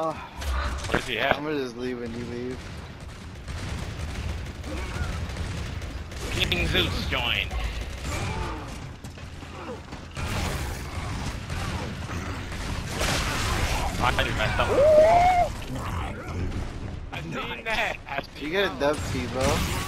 Uh, What does he I'm gonna just leave when you leave. King Zeus joined. I did messed up. I seen that. You got a dub T.